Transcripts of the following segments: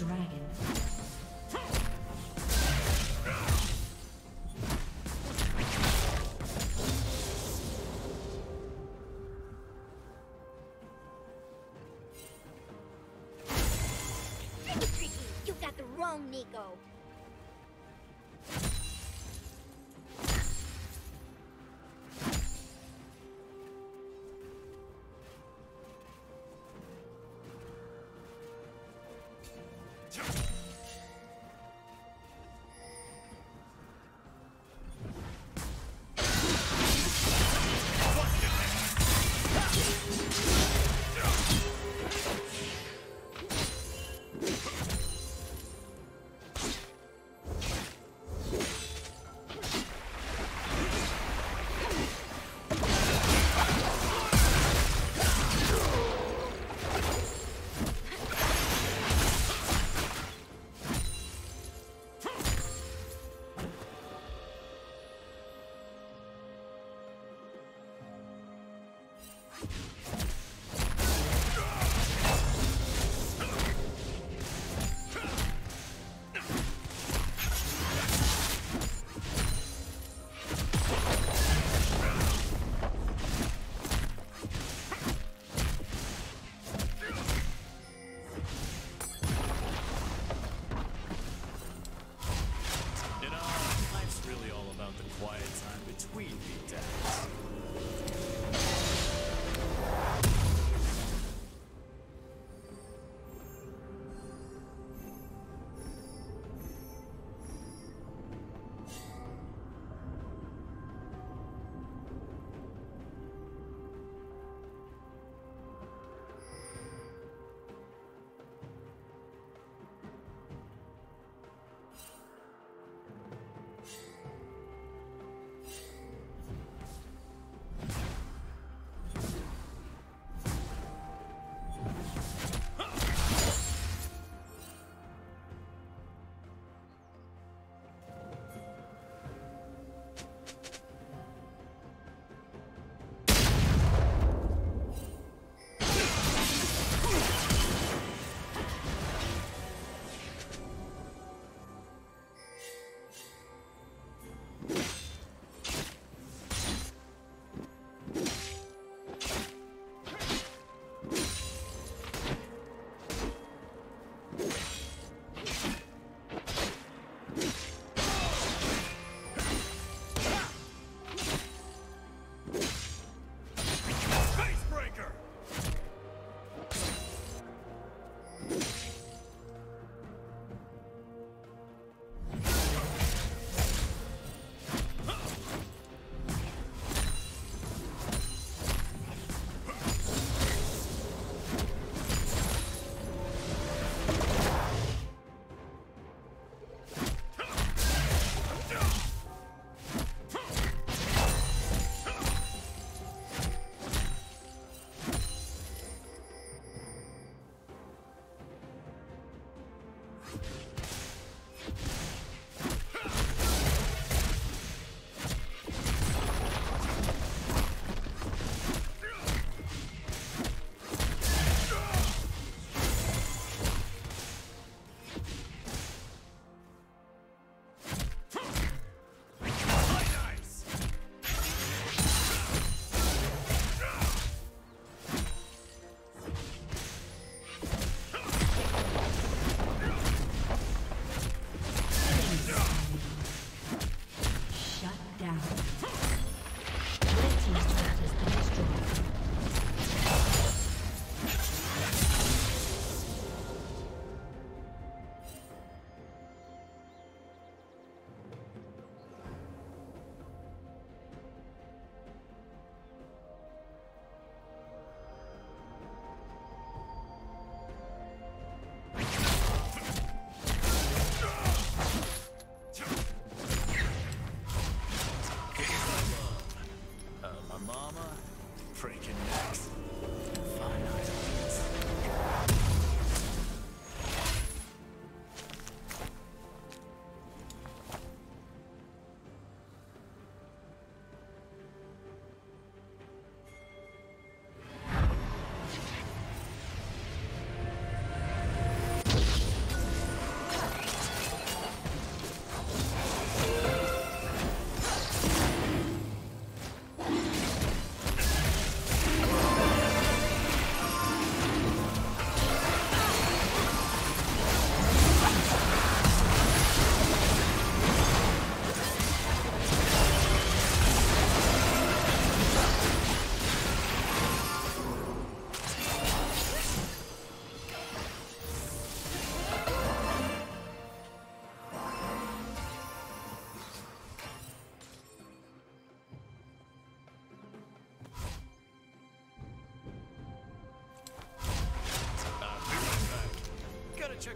dragon. Tricky, tricky! You got the wrong Neeko!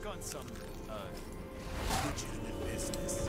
On some, uh, legitimate business.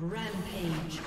Rampage.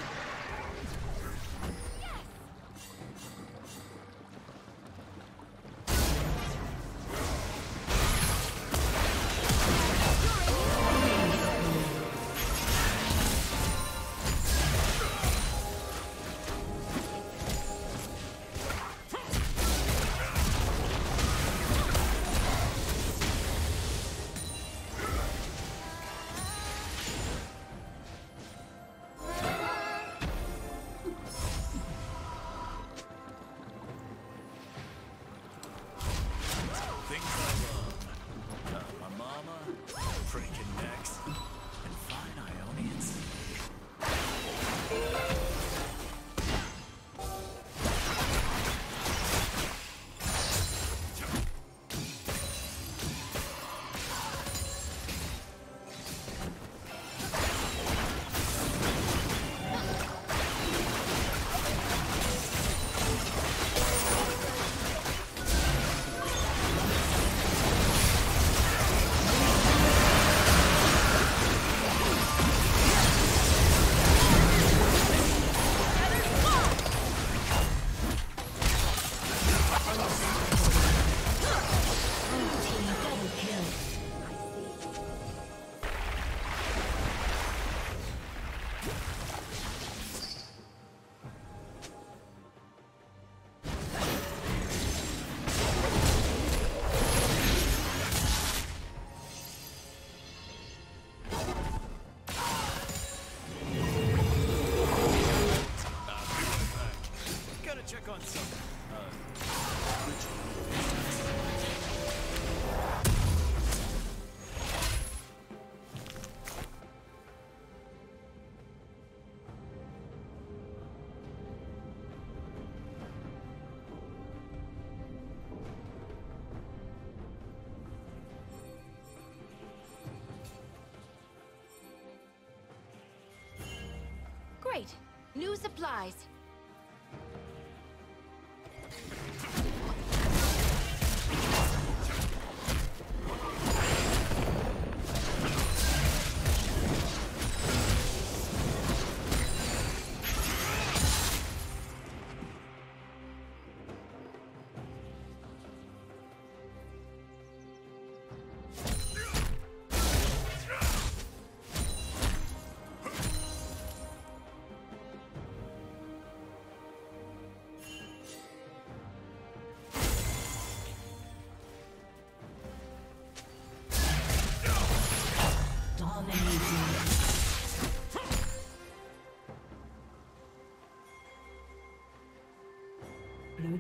Great! New supplies!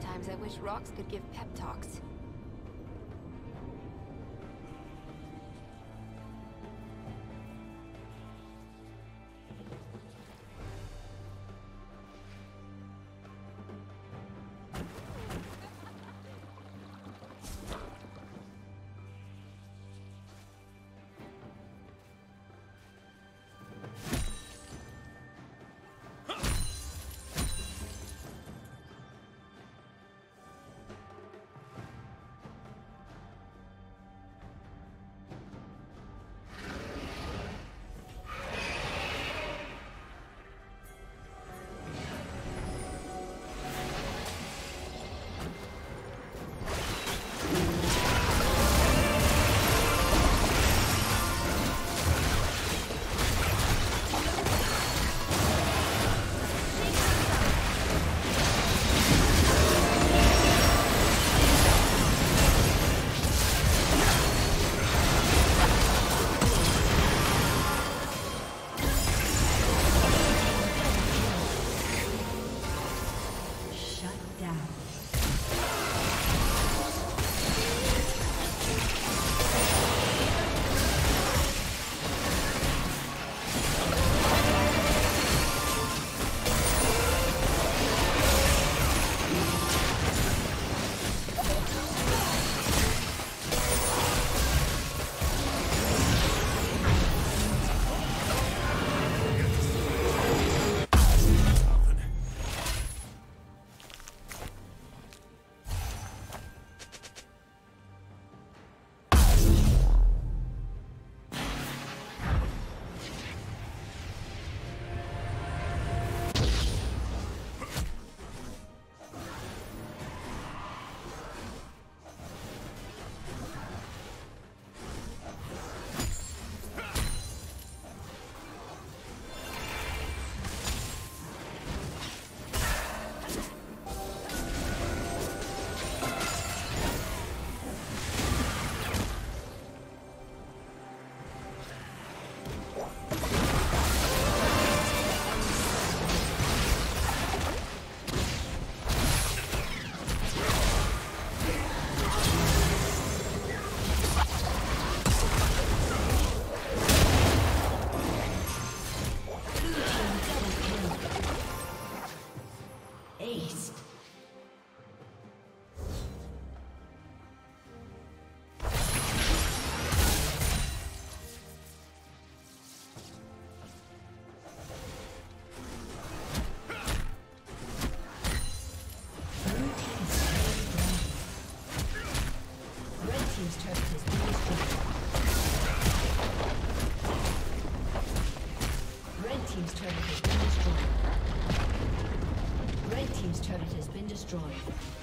Sometimes I wish rocks could give pep talks. Destroyed.